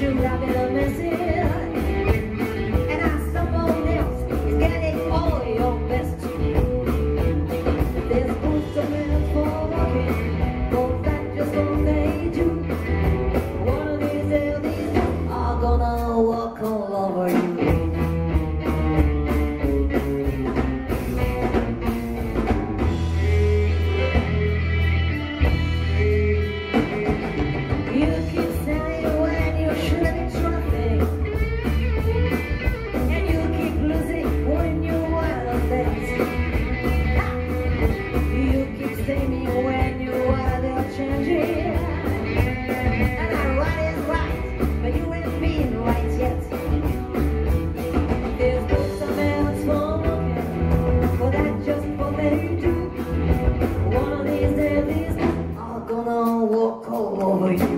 should have been a message.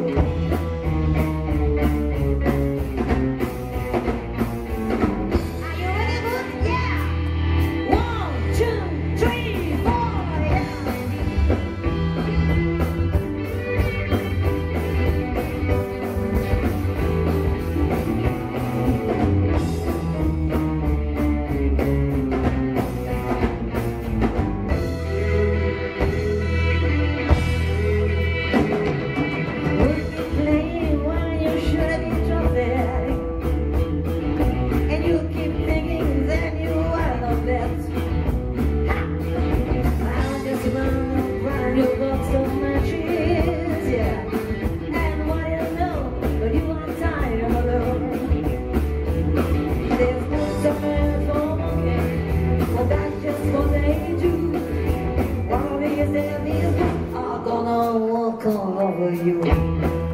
Música come over you.